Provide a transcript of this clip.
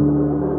you.